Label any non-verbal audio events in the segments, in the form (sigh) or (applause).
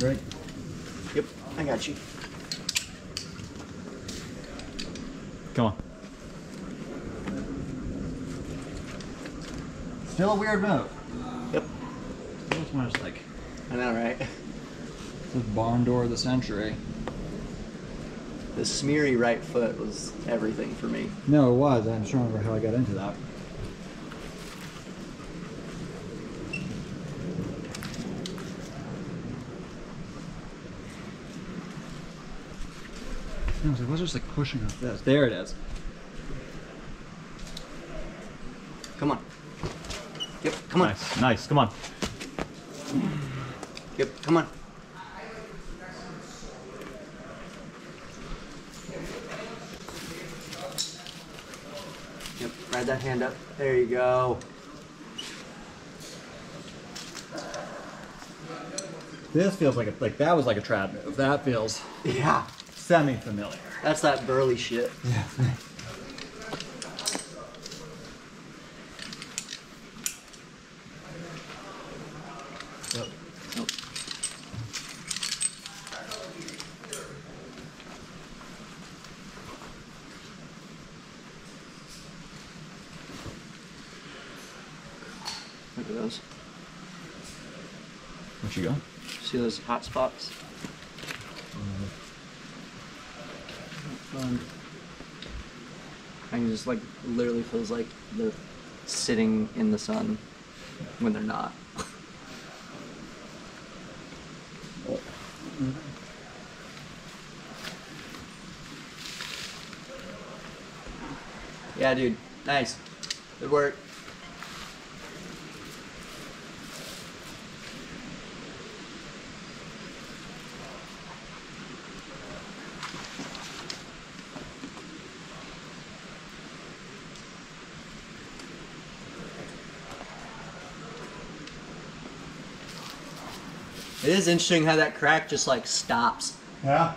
Ready? Yep, I got you. Come on. Still a weird move. Yep, This one's like I know, right? (laughs) the barn door of the century. The smeary right foot was everything for me. No, it was. I'm sure trying to remember how I got into that. I was like, what's just like pushing up this? There it is. Come on. Yep, come on. Nice, nice. Come on. Yep, come on. Yep, ride that hand up. There you go. This feels like a, like that was like a trad move. That feels Yeah, semi-familiar. that's that burly shit. Yeah. Yep. Nope. Look at those. What you got? See those hot spots? Fun. I just like literally feels like they're sitting in the sun when they're not. yeah, dude. Nice. Good work. It is interesting how that crack just like stops. Yeah.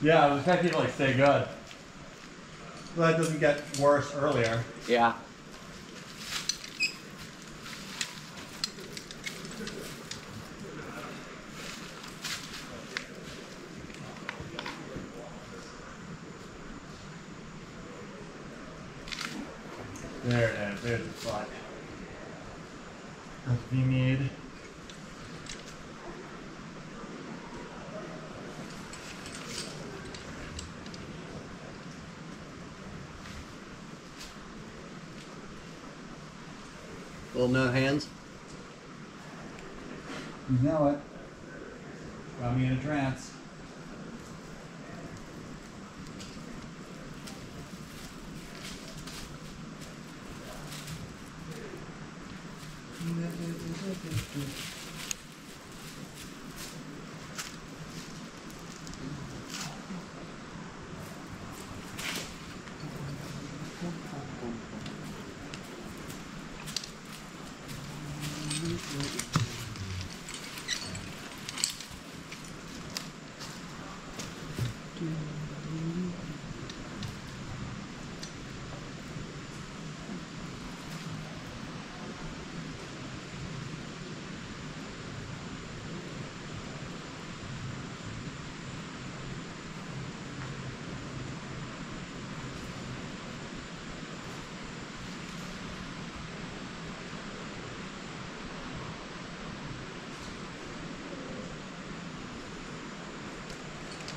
Yeah, I was expecting it to like stay good. Well, that doesn't get worse earlier. Yeah. There it is. There's the spot. That's we need. Little no hands. You know it. Got me in a trance.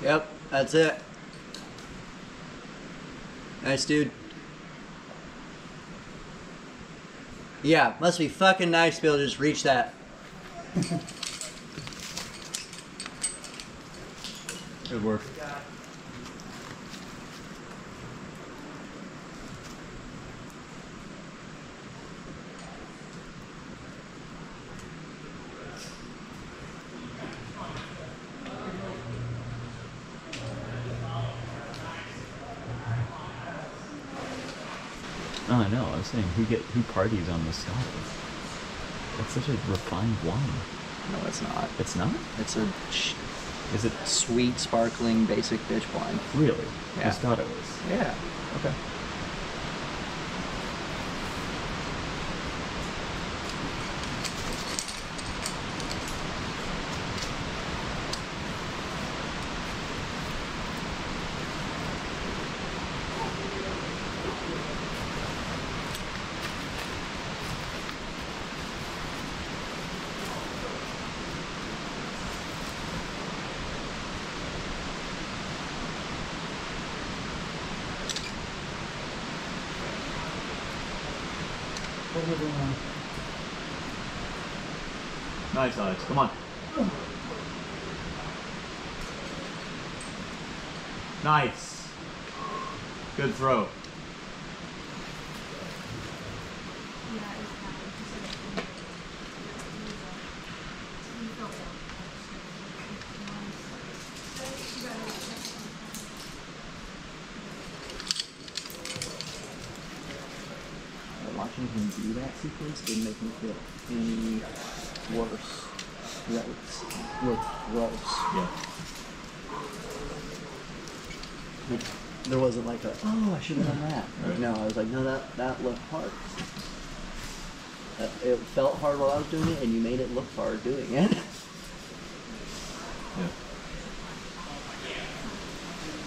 Yep, that's it. Nice, dude. Yeah, must be fucking nice to be able to just reach that. Good work. I know. I was saying, who get who parties on Moscato? That's such a refined wine. No, it's not. It's not. It's a Is it sweet, sparkling, basic bitch wine. really? Yeah. Moscato is. Yeah. Okay. Nice, Alex. Come on. Nice. Good throw. Watching him do that sequence didn't make me feel any worse. That was looked gross. Yeah. Like, there wasn't like a oh I should have done that. Right. No, I was like no that that looked hard. That, it felt hard while I was doing it, and you made it look hard doing it. (laughs) Yeah.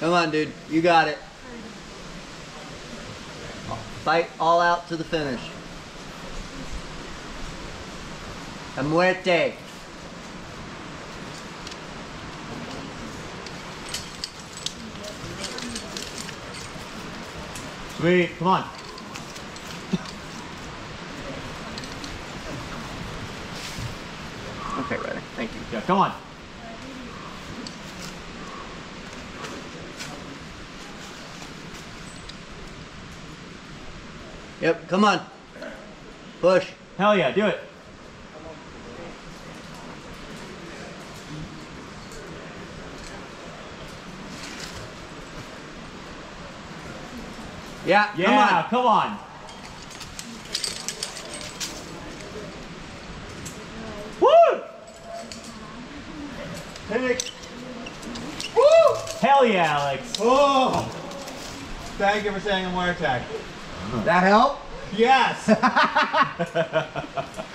Come on, dude, you got it. Fight all out to the finish. A muerte. Sweet. Come on. Okay, ready. Thank you. Yeah, come on. Yep, come on. Push. Hell yeah, do it. Yeah, Yeah, come on. come on. Woo! Take. Woo! Hell yeah, Alex. Oh! Thank you for saying a more attack. That help? Yes! (laughs)